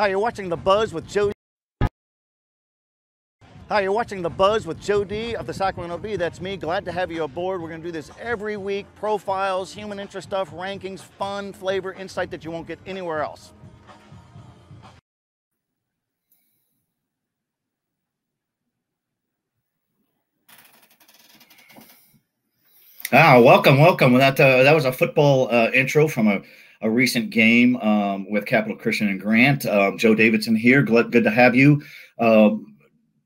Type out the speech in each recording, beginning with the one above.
Hi, you're watching The Buzz with Joe. Hi, you're watching The Buzz with Joe D of the Sacramento Bee. That's me. Glad to have you aboard. We're going to do this every week. Profiles, human interest stuff, rankings, fun, flavor, insight that you won't get anywhere else. Ah, welcome, welcome. That uh, that was a football uh, intro from a, a recent game um, with Capital Christian and Grant. Um, Joe Davidson here. Good, good to have you. Um,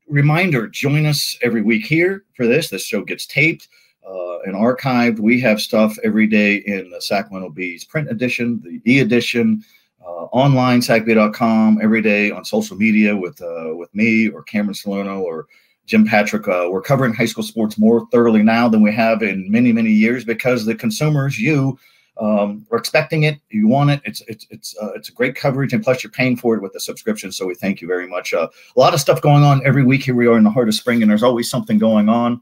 reminder: join us every week here for this. This show gets taped uh, and archived. We have stuff every day in the Sacramento Bees print edition, the e edition, uh, online sacbee.com every day on social media with uh, with me or Cameron Salerno or Jim Patrick. Uh, we're covering high school sports more thoroughly now than we have in many, many years because the consumers, you, um, are expecting it. You want it. It's it's it's uh, it's a great coverage, and plus you're paying for it with the subscription. So we thank you very much. Uh, a lot of stuff going on every week. Here we are in the heart of spring, and there's always something going on.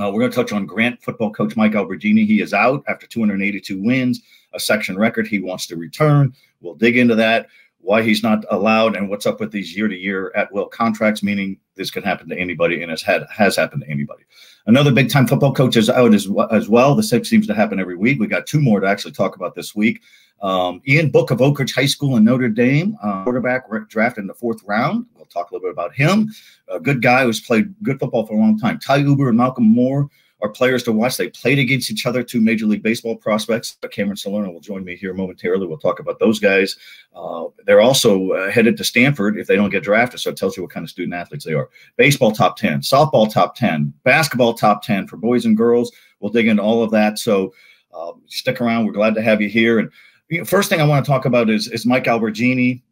Uh, we're going to touch on Grant football coach Mike Alberghini. He is out after 282 wins, a section record. He wants to return. We'll dig into that why he's not allowed and what's up with these year to year at will contracts, meaning this can happen to anybody and has had has happened to anybody. Another big time football coach is out as, as well. The six seems to happen every week. We got two more to actually talk about this week. Um, Ian Book of Oak Ridge High School in Notre Dame, uh, quarterback drafted in the fourth round. We'll talk a little bit about him. A good guy who's played good football for a long time. Ty Uber and Malcolm Moore are players to watch. They played against each other, two Major League Baseball prospects. Cameron Salerno will join me here momentarily. We'll talk about those guys. Uh, they're also uh, headed to Stanford if they don't get drafted, so it tells you what kind of student athletes they are. Baseball top 10, softball top 10, basketball top 10 for boys and girls. We'll dig into all of that. So uh, stick around. We're glad to have you here. And you know, first thing I want to talk about is, is Mike Alberghini.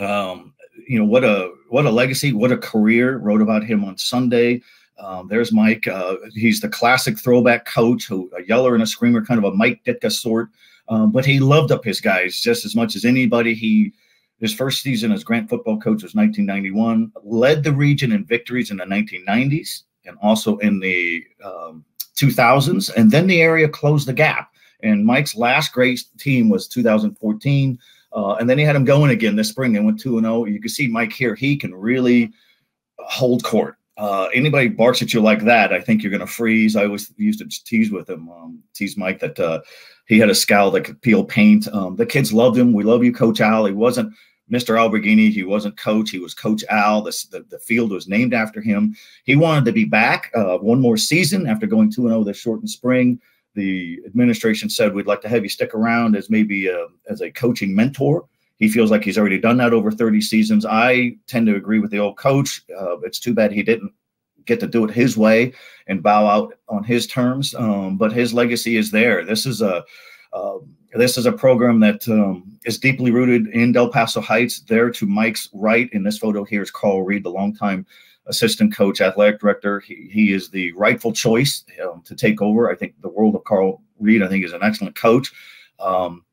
Um, you know, what a what a legacy, what a career. Wrote about him on Sunday. Um, there's Mike. Uh, he's the classic throwback coach, who a yeller and a screamer, kind of a Mike Ditka sort. Um, but he loved up his guys just as much as anybody. He his first season as Grant football coach was 1991. Led the region in victories in the 1990s and also in the um, 2000s. And then the area closed the gap. And Mike's last great team was 2014. Uh, and then he had him going again this spring. They went 2 0. You can see Mike here. He can really hold court uh, anybody barks at you like that, I think you're going to freeze. I always used to tease with him, um, tease Mike that uh, he had a scowl that could peel paint. Um, the kids loved him. We love you, Coach Al. He wasn't Mr. Alberghini. He wasn't coach. He was Coach Al. The, the, the field was named after him. He wanted to be back uh, one more season after going 2 0 this shortened spring. The administration said, We'd like to have you stick around as maybe a, as a coaching mentor. He feels like he's already done that over 30 seasons. I tend to agree with the old coach. Uh, it's too bad he didn't get to do it his way and bow out on his terms. Um, but his legacy is there. This is a uh, this is a program that um, is deeply rooted in Del Paso Heights. There to Mike's right in this photo here is Carl Reed, the longtime assistant coach, athletic director. He, he is the rightful choice um, to take over. I think the world of Carl Reed, I think, is an excellent coach. Um,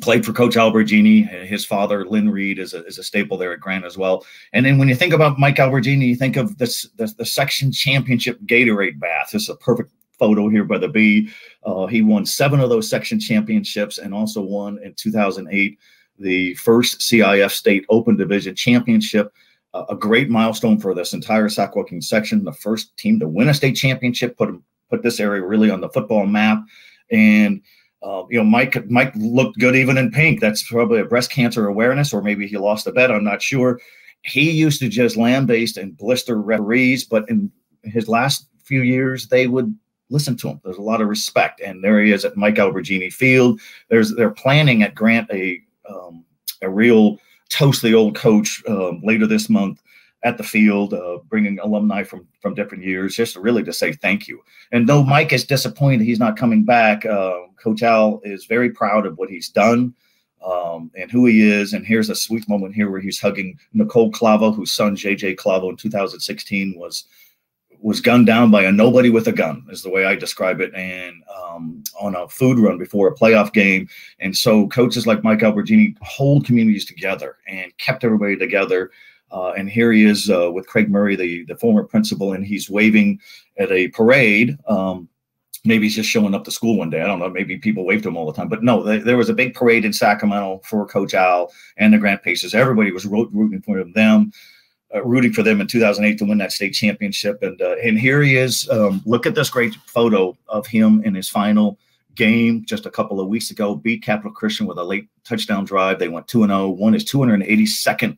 played for Coach Alberghini. His father, Lynn Reed, is a, is a staple there at Grant as well. And then when you think about Mike Alberghini, you think of this the, the section championship Gatorade bath. This is a perfect photo here by the Bee. Uh, he won seven of those section championships and also won in 2008 the first CIF State Open Division Championship. Uh, a great milestone for this entire Sac-Joaquin section. The first team to win a state championship put put this area really on the football map. And uh, you know, Mike Mike looked good even in pink. That's probably a breast cancer awareness, or maybe he lost a bet. I'm not sure. He used to just lambaste and blister referees, but in his last few years, they would listen to him. There's a lot of respect, and there he is at Mike Alberghini Field. There's they're planning at Grant a um, a real toast the old coach um, later this month at the field, uh, bringing alumni from from different years, just really to say thank you. And though Mike is disappointed he's not coming back, uh, Coach Al is very proud of what he's done um, and who he is. And here's a sweet moment here where he's hugging Nicole Clavo, whose son JJ Clavo in 2016 was was gunned down by a nobody with a gun, is the way I describe it, and um, on a food run before a playoff game. And so coaches like Mike Alberghini hold communities together and kept everybody together. Uh, and here he is uh, with Craig Murray, the, the former principal, and he's waving at a parade um, maybe he's just showing up to school one day. I don't know. Maybe people wave to him all the time. But no, there was a big parade in Sacramento for Coach Al and the Grant Pacers. Everybody was rooting for them, uh, rooting for them in 2008 to win that state championship. And uh, and here he is. Um, look at this great photo of him in his final game just a couple of weeks ago. Beat Capital Christian with a late touchdown drive. They went two and zero. One won his 282nd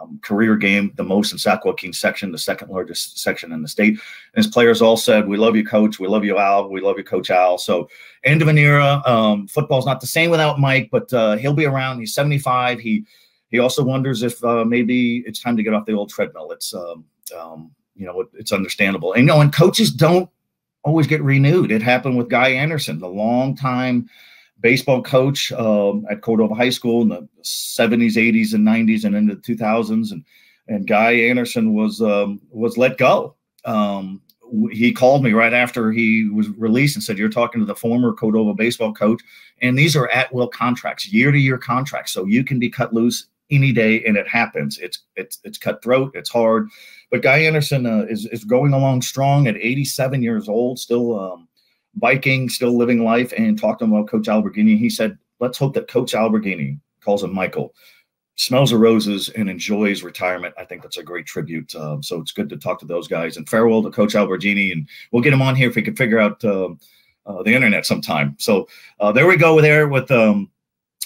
um, career game, the most in Sac Joaquin section, the second largest section in the state. And his players all said, "We love you, Coach. We love you, Al. We love you, Coach Al." So, end of an era. Um, football's not the same without Mike, but uh, he'll be around. He's 75. He he also wonders if uh, maybe it's time to get off the old treadmill. It's um, um, you know, it, it's understandable. And you know, and coaches don't always get renewed. It happened with Guy Anderson, the long time baseball coach um, at Cordova High School in the 70s, 80s, and 90s, and into the 2000s. And and Guy Anderson was um, was let go. Um, he called me right after he was released and said, "You're talking to the former Cordova baseball coach, and these are at will contracts, year to year contracts, so you can be cut loose any day, and it happens. It's it's it's cutthroat, it's hard." But Guy Anderson uh, is is going along strong at 87 years old, still um, biking, still living life, and talked to him about Coach Alberghini. He said, let's hope that Coach Alberghini calls him Michael, smells the roses and enjoys retirement. I think that's a great tribute. Um, so it's good to talk to those guys. And farewell to Coach Alberghini, and we'll get him on here if we can figure out uh, uh, the internet sometime. So uh, there we go there with um,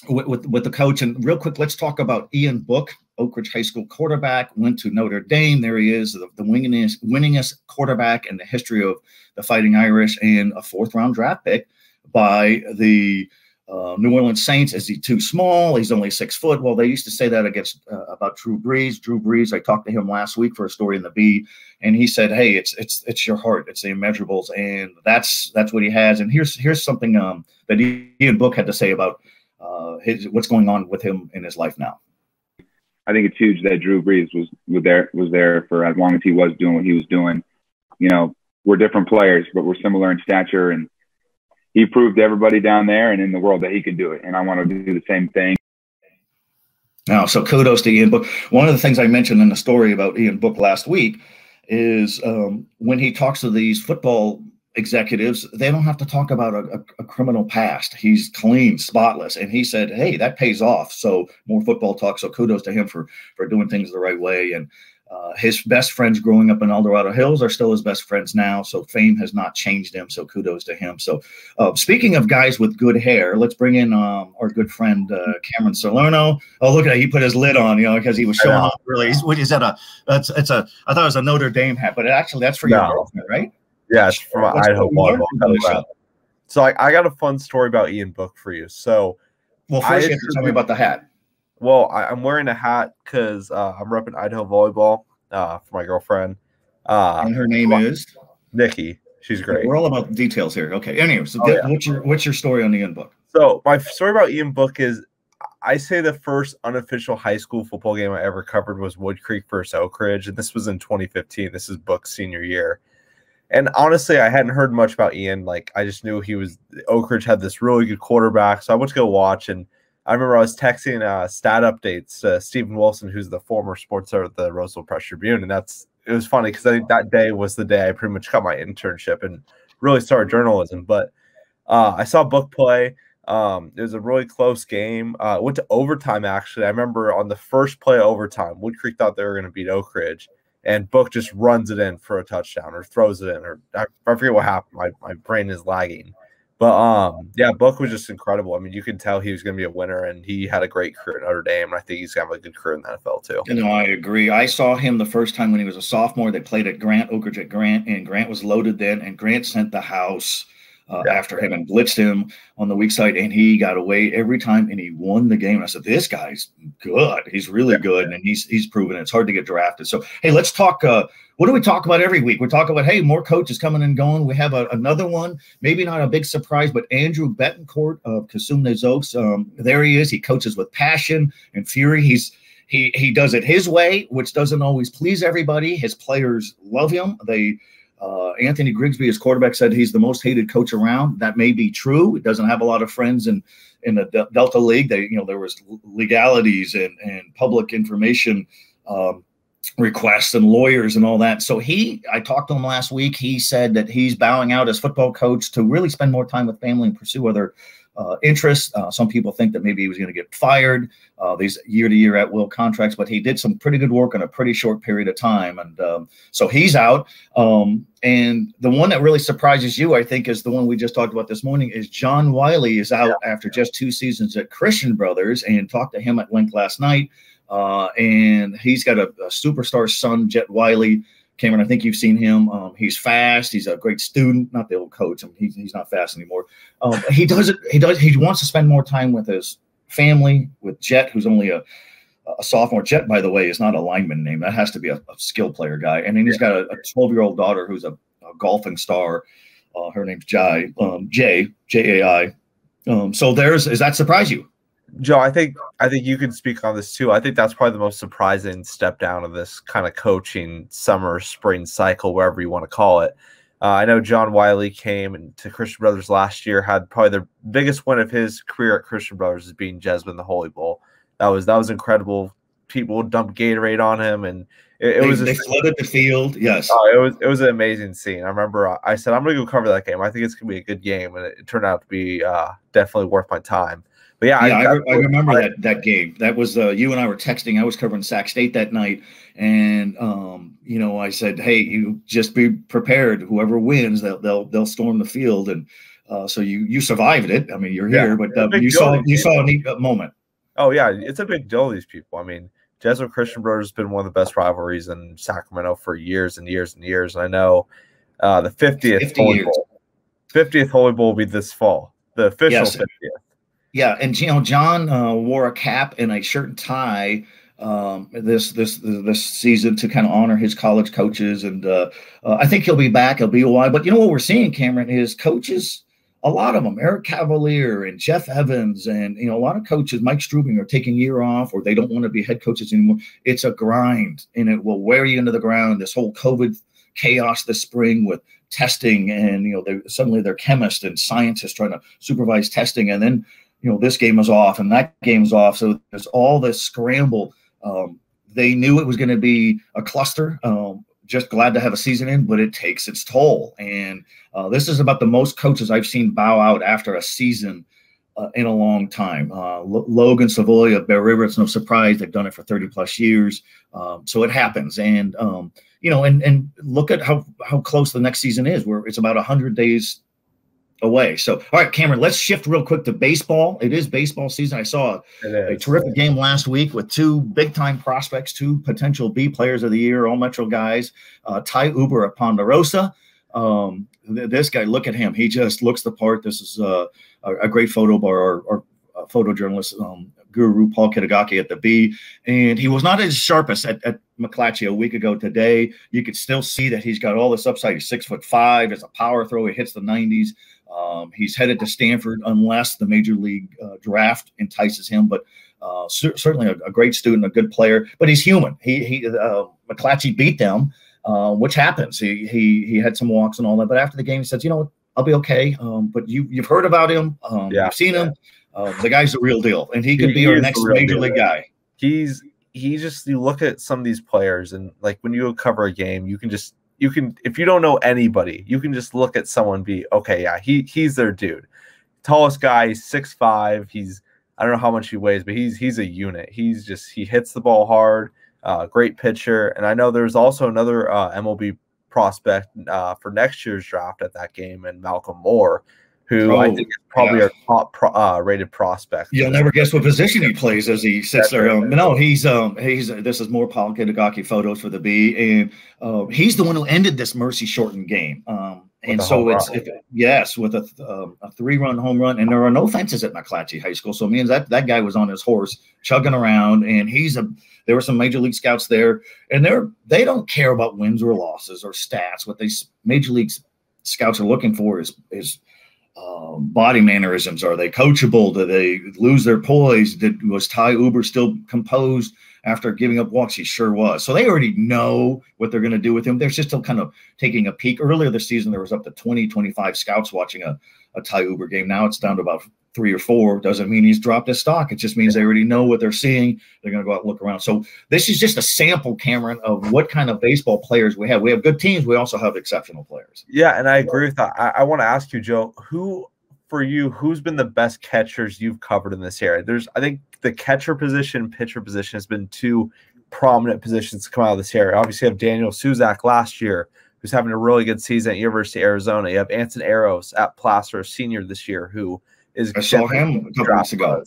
with, with, with the coach. And real quick, let's talk about Ian Book. Oak Ridge High School quarterback, went to Notre Dame. There he is, the, the winningest, winningest quarterback in the history of the Fighting Irish, and a fourth round draft pick by the uh, New Orleans Saints. Is he too small? He's only six foot. Well, they used to say that against uh, about Drew Brees. Drew Brees. I talked to him last week for a story in the Bee, and he said, "Hey, it's it's it's your heart. It's the immeasurables, and that's that's what he has." And here's here's something um, that Ian Book had to say about uh, his what's going on with him in his life now. I think it's huge that Drew Brees was was there was there for as long as he was doing what he was doing. You know, we're different players, but we're similar in stature, and he proved to everybody down there and in the world that he could do it. And I want to do the same thing. Now, so kudos to Ian Book. One of the things I mentioned in the story about Ian Book last week is um, when he talks to these football executives, they don't have to talk about a, a, a, criminal past. He's clean, spotless, and he said, "Hey, that pays off." So more football talk. So kudos to him for for doing things the right way. And uh, his best friends growing up in El Dorado Hills are still his best friends now. So fame has not changed him. So kudos to him. So uh, speaking of guys with good hair, let's bring in um, our good friend uh, Cameron Salerno. Oh, look at that! He put his lid on, you know, because he was showing off. Really, what is that? A that's it's a. I thought it was a Notre Dame hat, but it actually that's for no. your girlfriend, right? Yes, from Idaho volleyball. So I, I got a fun story about Ian Book for you. So, well, first you have to tell me about the hat. Well, I, am wearing a hat because uh, I'm repping Idaho volleyball uh, for my girlfriend. Uh, and her name is Nikki. She's great. We're all about details here. Okay. Anyway, so oh, get, yeah. what's your what's your story on Ian Book? So my story about Ian Book is I say the first unofficial high school football game I ever covered was Wood Creek versus Oak Ridge, and this was in 2015. This is Book's senior year. And honestly, I hadn't heard much about Ian. Like I just knew he was Oak Ridge had this really good quarterback, so I went to go watch. And I remember I was texting uh, stat updates to Stephen Wilson, who's the former sports editor at the Roseville Press Tribune, and that's it was funny because I think that day was the day I pretty much got my internship and really started journalism. But uh, I saw book play. Um, it was a really close game. Uh, went to overtime actually. I remember on the first play of overtime, Wood Creek thought they were going to beat Oak Ridge and Book just runs it in for a touchdown or throws it in, or I, I forget what happened. My, my brain is lagging. But um, yeah, Book was just incredible. I mean, you can tell he was going to be a winner, and he had a great career at Notre Dame. And I think he's going to have a good career in the NFL too. You know, I agree. I saw him the first time when he was a sophomore. They played at Grant, Oak Ridge at Grant, and Grant was loaded then, and Grant sent the house uh, yeah. after having blitzed him on the weak side, and he got away every time, and he won the game. And I said, "This guy's good. He's really yeah. good, and he's he's proven it. it's hard to get drafted." So, hey, let's talk. Uh, what do we talk about every week? We talk about hey, more coaches coming and going. We have a, another one, maybe not a big surprise, but Andrew Betancourt of Cosumnes Oaks. Um, there he is. He coaches with passion and fury. He's he he does it his way, which doesn't always please everybody. His players love him. They uh, Anthony Grigsby, his quarterback, said he's the most hated coach around. That may be true. He doesn't have a lot of friends in in the Delta League. They, you know, there was legalities and and public information um, requests and lawyers and all that. So he, I talked to him last week. He said that he's bowing out as football coach to really spend more time with family and pursue other uh, interests. Uh, some people think that maybe he was going to get fired. Uh, these year to year at will contracts, but he did some pretty good work in a pretty short period of time, and um, so he's out. Um, and the one that really surprises you, I think, is the one we just talked about this morning. Is John Wiley is out yeah. after just two seasons at Christian Brothers, and talked to him at length last night. Uh, and he's got a, a, superstar son, Jet Wiley. Cameron, I think you've seen him. Um, he's fast. He's a great student. Not the old coach. I mean, he's, he's not fast anymore. Um, he does it. He does. He wants to spend more time with his family. With Jet, who's only a, a sophomore. Jet, by the way, is not a lineman name. That has to be a, a skill player guy. And then he's got a 12 year old daughter who's a, a golfing star. Uh, her name's Jai. Um, J J A I. Um, so there's. Does that surprise you? Joe, I think I think you can speak on this too. I think that's probably the most surprising step down of this kind of coaching summer spring cycle, wherever you want to call it. Uh, I know John Wiley came to Christian Brothers last year, had probably the biggest win of his career at Christian Brothers is being Jessamine the Holy Bowl. That was that was incredible. People dumped Gatorade on him, and it, it they, was they flooded the field. Yes, oh, it was it was an amazing scene. I remember I said I'm going to go cover that game. I think it's going to be a good game, and it, it turned out to be uh, definitely worth my time. But yeah, yeah I, I, I, remember that that game. That was uh, you and I were texting. I was covering Sac State that night, and um, you know, I said, "Hey, you just be prepared. Whoever wins, they'll they'll they'll storm the field." And uh, so you you survived it. I mean, you're yeah, here, but uh, you saw you saw a neat uh, moment. Oh yeah, it's a big deal. These people. I mean, Jesuit Christian Brothers has been one of the best rivalries in Sacramento for years and years and years. And I know uh, the 50th 50 Holy Bowl, 50th Holy Bowl will be this fall. The official yes. 50th. Yeah, and you know, John uh, wore a cap and a shirt and tie um, this this this season to kind of honor his college coaches, and uh, uh, I think he'll be back. He'll be a while, but you know what we're seeing, Cameron, is coaches. A lot of them, Eric Cavalier and Jeff Evans, and you know, a lot of coaches, Mike Strubing, are taking year off, or they don't want to be head coaches anymore. It's a grind, and it will wear you into the ground. This whole COVID chaos this spring with testing, and you know, they suddenly they're chemists and scientists trying to supervise testing, and then you know, this game was off and that game game's off. So there's all this scramble. Um, they knew it was going to be a cluster. Um, just glad to have a season in, but it takes its toll. And uh, this is about the most coaches I've seen bow out after a season uh, in a long time. Uh, Logan Savoia, Bear River, it's no surprise they've done it for 30 plus years. Um, so it happens. And, um, you know, and, and look at how, how close the next season is, where it's about 100 days away. So, all right, Cameron, let's shift real quick to baseball. It is baseball season. I saw a, a terrific game last week with two big time prospects, two potential Bee players of the year, all Metro guys. Uh, Ty Uber of Ponderosa. Um, th- this guy, look at him. He just looks the part. This is uh, a, a, great photo by our, our uh, photojournalist, um, guru Paul Kitagaki at the Bee. And he was not as sharpest at, at McClatchy a week ago today. You could still see that he's got all this upside. He's six foot five. As a power throw, he hits the 90s. Um, he's headed to Stanford unless the major league uh, draft entices him, but uh, cer- certainly a, a, great student, a good player. But he's human. He he uh, McClatchy beat them, uh, which happens. He he he had some walks and all that. But after the game, he says, "You know, I'll be okay." Um, but you you've heard about him. Um, yeah, you've seen him. Uh, the guy's the real deal, and he could he, be he our next major deal, league guy. He's he just you look at some of these players and like when you cover a game, you can just you can if you don't know anybody, you can just look at someone be okay, yeah, he he's their dude. Tallest guy, six five. He's I don't know how much he weighs, but he's he's a unit. He's just he hits the ball hard. Uh, great pitcher, and I know there's also another uh, MLB prospect uh, for next year's draft at that game, and Malcolm Moore, who oh, I think is probably yeah. our top pro, uh, rated prospect. You'll never guess what position he plays as he sits That's there. Um, no, he's um he's this is more Paul Kitagaki photos for the Bee, and uh, he's the one who ended this mercy shortened game. Um, and so it's if, yes with a, um, a three run home run, and there are no fences at McClatchy High School, so it means that that guy was on his horse chugging around, and he's a there were some major league scouts there, and they're they don't care about wins or losses or stats. What they major league scouts are looking for is is um, body mannerisms? Are they coachable? Do they lose their poise? Did was Ty Uber still composed after giving up walks? He sure was. So they already know what they're going to do with him. They're just still kind of taking a peek. Earlier this season, there was up to 20, 25 scouts watching a, a Ty Uber game. Now it's down to about three or four doesn't mean he's dropped his stock. It just means they already know what they're seeing. They're going to go out and look around. So this is just a sample, Cameron, of what kind of baseball players we have. We have good teams. We also have exceptional players. Yeah, and I agree with that. I, I want to ask you, Joe, who for you, who's been the best catchers you've covered in this area? There's, I think, the catcher position, pitcher position has been two prominent positions to come out of this area. Obviously, you have Daniel Susac last year, who's having a really good season at University of Arizona. You have Anson Eros at Placer, senior this year, who is I saw him a couple weeks ago.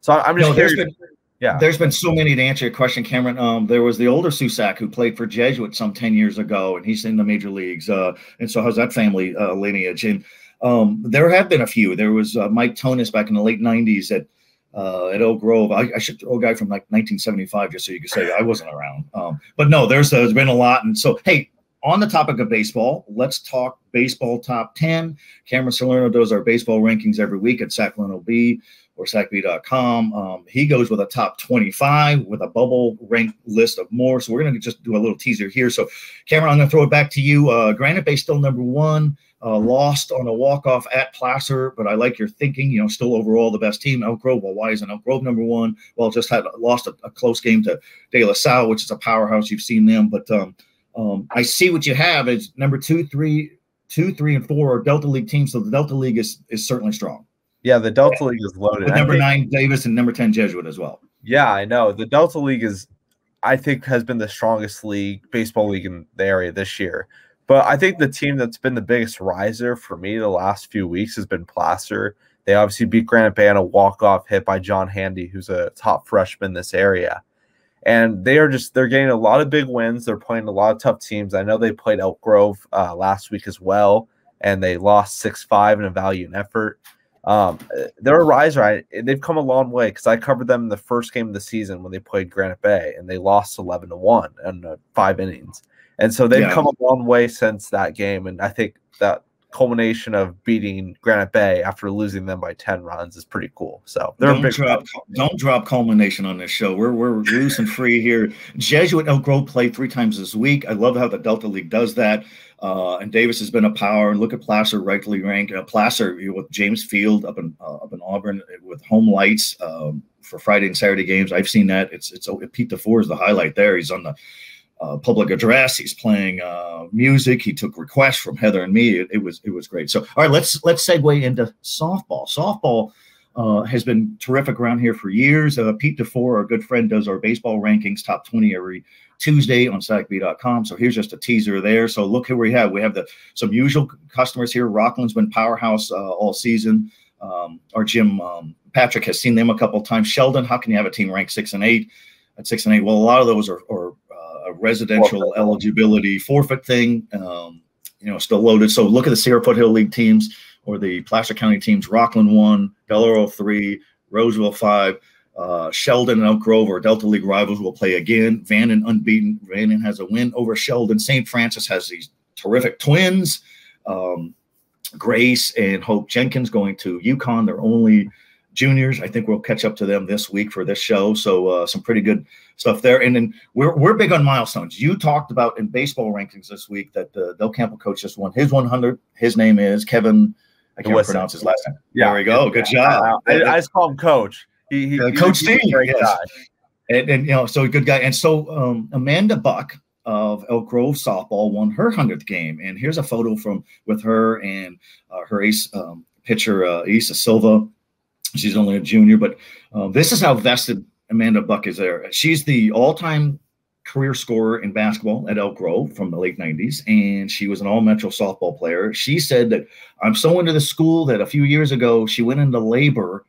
So I'm just no, curious. Been, yeah, there's been so many to answer your question, Cameron. Um, there was the older Susac who played for Jesuit some ten years ago, and he's in the major leagues. Uh, and so how's that family uh, lineage? And um, there have been a few. There was uh, Mike Tonis back in the late '90s at uh, at Oak Grove. I, I, should a guy from like 1975 just so you could say I wasn't around. Um, but no, there's there's been a lot. And so hey, on the topic of baseball, let's talk baseball top 10. Cameron Salerno does our baseball rankings every week at Bee or sacbee.com. Um, he goes with a top 25 with a bubble rank list of more. So we're going to just do a little teaser here. So, Cameron, I'm going to throw it back to you. Uh, Granite Bay still number one. Uh, lost on a walk-off at Placer, but I like your thinking. You know, still overall the best team. Elk Grove. Well, why isn't Elk Grove number one? Well, just had lost a, a close game to De La Salle, which is a powerhouse. You've seen them, but um, um, I see what you have is number two, three, two, three, and four are Delta League teams. So the Delta League is is certainly strong. Yeah, the Delta League is loaded. With number think, nine Davis and number ten Jesuit as well. Yeah, I know the Delta League is, I think, has been the strongest league baseball league in the area this year. But I think the team that's been the biggest riser for me the last few weeks has been Placer. They obviously beat Granite Bay on a walk off hit by John Handy, who's a top freshman in this area and they are just they're getting a lot of big wins. They're playing a lot of tough teams. I know they played Elk Grove uh, last week as well, and they lost six five in a value and effort. Um, they're a riser. I, they've come a long way because I covered them in the first game of the season when they played Granite Bay, and they lost eleven to one in uh, five innings. And so they've yeah. come a long way since that game, and I think that culmination of beating Granite Bay after losing them by 10 runs is pretty cool. So they're don't drop, don't drop culmination on this show. We're, we're loose and free here. Jesuit Elk Grove play three times this week. I love how the Delta League does that. Uh, and Davis has been a power. And look at Placer, rightly ranked. Uh, Placer you know, with James Field up in uh, up in Auburn with home lights um, for Friday and Saturday games. I've seen that. It's it's Pete DeFore is the highlight there. He's on the uh, public address. He's playing uh, music. He took requests from Heather and me. It, it, was it was great. So all right, let's let's segue into softball. Softball uh, has been terrific around here for years. Uh, Pete DeFore, our good friend, does our baseball rankings, top twenty every Tuesday on sacbee.com. So here's just a teaser there. So look who we have. We have the some usual customers here. Rocklin's been powerhouse uh, all season. Um, our Jim um, Patrick has seen them a couple times. Sheldon, how can you have a team ranked six and eight? At six and eight, well, a lot of those are, are a residential forfeit. eligibility forfeit thing. Um, you know, still loaded. So look at the Sierra Foothill League teams or the Placer County teams. Rocklin one, Del Oro three, Roseville five. Uh, Sheldon and Elk Grove or Delta League rivals will play again. Vanden unbeaten. Vanden has a win over Sheldon. St. Francis has these terrific twins. Um, Grace and Hope Jenkins going to UConn. They're only juniors. I think we'll catch up to them this week for this show. So uh, some pretty good stuff there. And then we're, we're big on milestones. You talked about in baseball rankings this week that the Del Campo coach just won his 100. His name is Kevin. I can't pronounce his last name. Yeah. There we go. Good job. I, I, just call him Coach. He, he, Coach Steve. Yes. And, and, you know, so a good guy. And so um, Amanda Buck of Elk Grove softball won her hundredth game. And here's a photo from with her and uh, her ace um, pitcher uh, Isa Silva She's only a junior, but uh, this is how vested Amanda Buck is there. She's the all-time career scorer in basketball at Elk Grove from the late 90s, and she was an all-metro softball player. She said that I'm so into the school that a few years ago she went into labor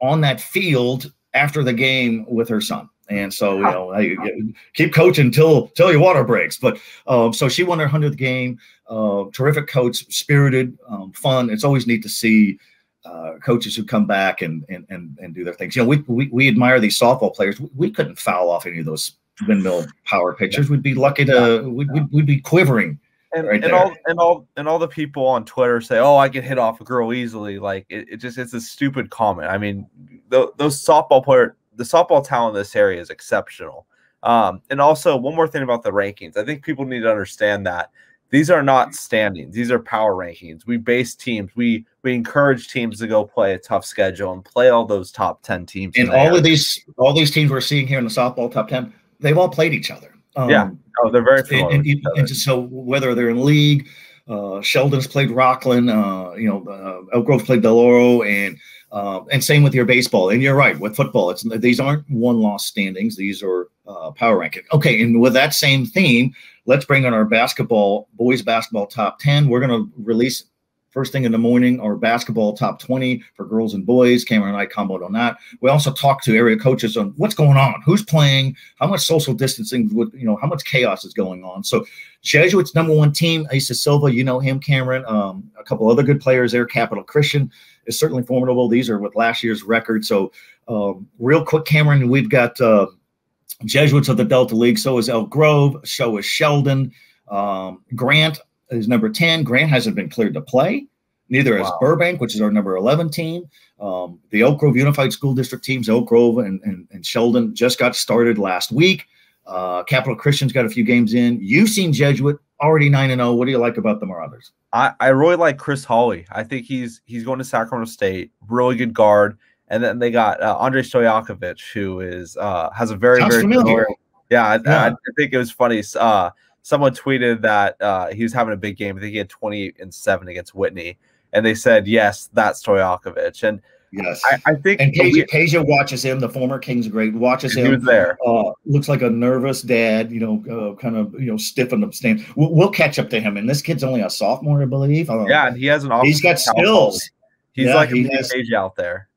on that field after the game with her son. And so, you know, I, keep coaching till till your water breaks. But um, so she won her hundredth game. Uh, terrific coach, spirited, um, fun. It's always neat to see uh, coaches who come back and, and and and do their things. You know, we we, we admire these softball players. We, we couldn't foul off any of those windmill power pitchers. We'd be lucky to we'd, we'd, we'd be quivering. And, right and all and all and all the people on Twitter say, "Oh, I can hit off a girl easily." Like it, it just it's a stupid comment. I mean, the, those softball player, the softball talent in this area is exceptional. Um, and also one more thing about the rankings, I think people need to understand that these are not standings; these are power rankings. We base teams. We we encourage teams to go play a tough schedule and play all those top ten teams. And all of these all these teams we're seeing here in the softball top ten, they've all played each other. Um, yeah, oh, they're very and, and, and, so whether they're in league, uh, Sheldon's played Rocklin, uh, you know, uh, Elk Grove played Del Oro, and uh, and same with your baseball. And you're right with football. It's these aren't one loss standings; these are uh, power ranking. Okay, and with that same theme, let's bring on our basketball boys basketball top ten. We're going to release first thing in the morning our basketball top 20 for girls and boys. Cameron and I comboed on that. We also talked to area coaches on what's going on, who's playing, how much social distancing, with you know, how much chaos is going on. So Jesuits number one team, Asa Silva, you know him, Cameron. Um, a couple other good players there. Capital Christian is certainly formidable. These are with last year's record. So um, real quick, Cameron, we've got uh, Jesuits of the Delta League. So is Elk Grove. So is Sheldon. Um, Grant is number 10. Grant hasn't been cleared to play. Neither wow. has Burbank, which is our number 11 team. Um, the Elk Grove Unified School District teams, Elk Grove and, and, and Sheldon, just got started last week. Uh, Capital Christian's got a few games in. You've seen Jesuit already nine and zero. Oh. What do you like about the Marauders? I, I really like Chris Hawley. I think he's he's going to Sacramento State. Really good guard. And then they got uh, Andre Stojakovic, who is uh, has a very Sounds very familiar. Yeah, I, yeah. I, I, think it was funny. Uh, someone tweeted that uh, he was having a big game. I think he had 28 and 7 against Whitney. And they said, yes, that's Stojakovic. And yes, I, I think and Peja, watches him, the former Kings great, watches him. He was there. Uh, looks like a nervous dad, you know, uh, kind of, you know, stiffened up stand. We'll, we'll, catch up to him. And this kid's only a sophomore, I believe. Yeah, and he has an He's got skills. He's yeah, like he a has, out there.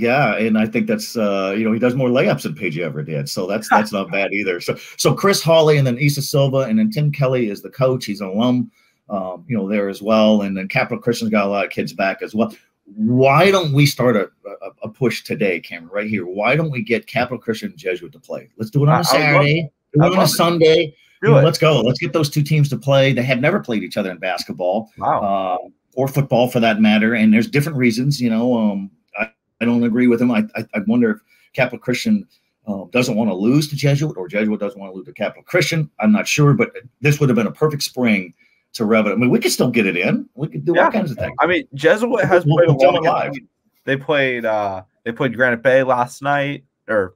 Yeah, and I think that's uh, you know he does more layups than Peja ever did, so that's that's not bad either. So so Chris Hawley and then Issa Silva and then Tim Kelly is the coach. He's an alum, um, you know, there as well. And then Capital Christian's got a lot of kids back as well. Why don't we start a, a, a push today, Cameron? Right here. Why don't we get Capital Christian and Jesuit to play? Let's do it on a Saturday. Do it on a Sunday. Do it. Let's go. Let's get those two teams to play. They have never played each other in basketball. Wow. Uh, or football for that matter. And there's different reasons, you know. Um, I don't agree with him. I, I, I wonder if Capital Christian uh, doesn't want to lose to Jesuit or Jesuit doesn't want to lose to Capital Christian. I'm not sure, but this would have been a perfect spring to rev it. I mean, we could still get it in. We could do yeah. all kinds of things. I mean, Jesuit has we'll, played we'll a lot. They played uh they played Granite Bay last night, or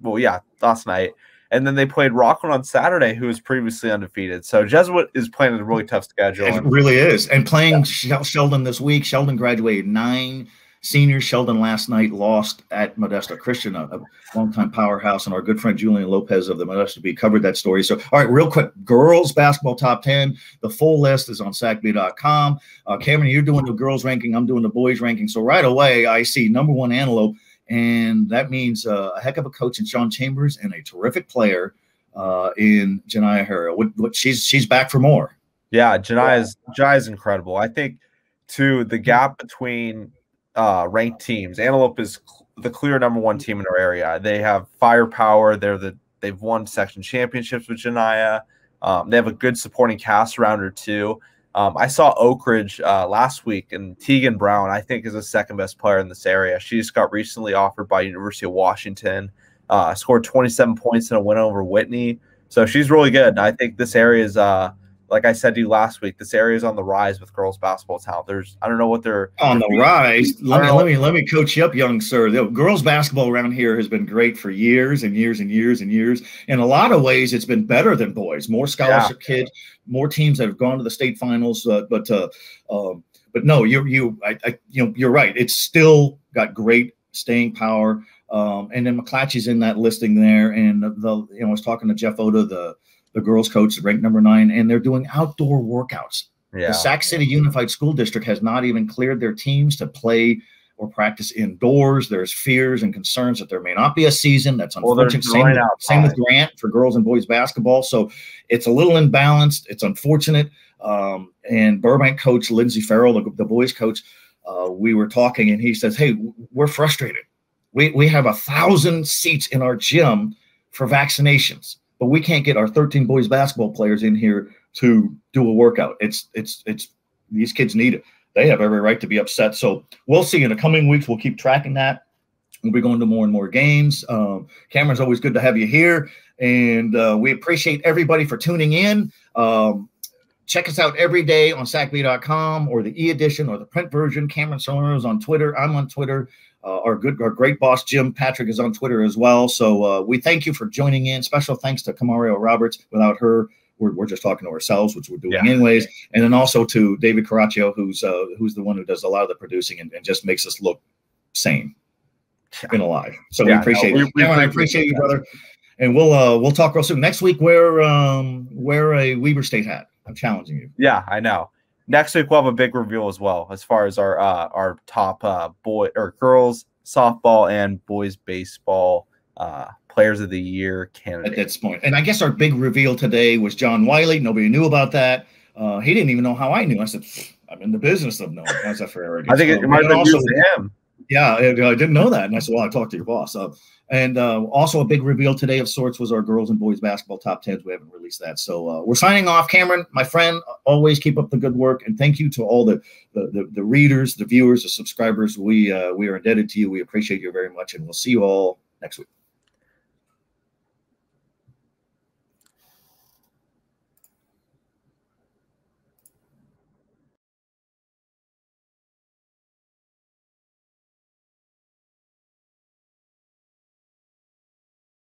well, yeah, last night. And then they played Rocklin on Saturday, who was previously undefeated. So Jesuit is playing a really tough schedule. It really is. And playing yeah. Sheldon this week. Sheldon graduated nine Senior Sheldon last night lost at Modesto Christian, a, a longtime powerhouse, and our good friend Julian Lopez of the Modesto Bee covered that story. So, all right, real quick, girls basketball top 10. The full list is on sacbee.com. Uh, Cameron, you're doing the girls ranking. I'm doing the boys ranking. So right away, I see number one Antelope, and that means uh, a heck of a coach in Sean Chambers and a terrific player uh, in Janiyah Herrera. What, what, she's she's back for more. Yeah, Janiyah's Janiyah's incredible. I think too the gap between uh, ranked teams. Antelope is cl- the clear number one team in our area. They have firepower. They're the they've won section championships with Janiyah. Um, they have a good supporting cast around her too. Um, I saw Oak Ridge uh, last week, and Tegan Brown, I think, is the second best player in this area. She just got recently offered by University of Washington. Uh, scored 27 points in a win over Whitney, so she's really good. I think this area is uh, like I said to you last week, this area is on the rise with girls basketball talent. There's I don't know what they're on the rise. Let me let me let me coach you up, young sir. The girls basketball around here has been great for years and years and years and years. In a lot of ways, it's been better than boys. More scholarship yeah. kids, more teams that have gone to the state finals. Uh, but uh, uh, but no, you you I, I, you know you're right. It's still got great staying power. Um, and then McClatchy's in that listing there. And the, you know I was talking to Jeff Oda, the the girls coach, ranked number nine, and they're doing outdoor workouts. Yeah. The Sac City Unified School District has not even cleared their teams to play or practice indoors. There's fears and concerns that there may not be a season. That's unfortunate. Well, same, same, with Grant for girls and boys basketball. So it's a little imbalanced. It's unfortunate. Um, and Burbank coach Lindsey Farrell, the, the boys coach, uh, we were talking, and he says, "Hey, we're frustrated. We we have a thousand seats in our gym for vaccinations." But we can't get our 13 boys basketball players in here to do a workout. It's it's it's these kids need it. They have every right to be upset. So we'll see in the coming weeks. We'll keep tracking that. We'll be going to more and more games. Um, Cameron's always good to have you here, and uh, we appreciate everybody for tuning in. Um, check us out every day on sacbee.com or the e-edition or the print version. Cameron Salerno is on Twitter. I'm on Twitter. Uh, our good, our great boss Jim Patrick is on Twitter as well. So uh, we thank you for joining in. Special thanks to Kamario Roberts. Without her, we're, we're just talking to ourselves, which we're doing yeah. anyways. And then also to David Caraccio, who's uh, who's the one who does a lot of the producing and, and just makes us look sane and alive. So yeah, we appreciate no, we, we, I appreciate you, brother. And we'll uh, we'll talk real soon. Next week, wear um, wear a Weber State hat. I'm challenging you. Yeah, I know next week we'll have a big reveal as well as far as our uh, our top uh, boy or girls softball and boys baseball uh, players of the year candidate. At this point, and I guess our big reveal today was John Wiley. Nobody knew about that. Uh, he didn't even know how I knew. I said, "I'm in the business of knowing." That's a fair. I think it, might have been also, him. Yeah, I, didn't know that, and I said, "Well, I talked to your boss." Uh, and uh, also a big reveal today of sorts was our girls and boys basketball top tens. We haven't released that, so uh, we're signing off. Cameron, my friend, always keep up the good work, and thank you to all the the, the, the readers, the viewers, the subscribers. We uh, we are indebted to you. We appreciate you very much, and we'll see you all next week.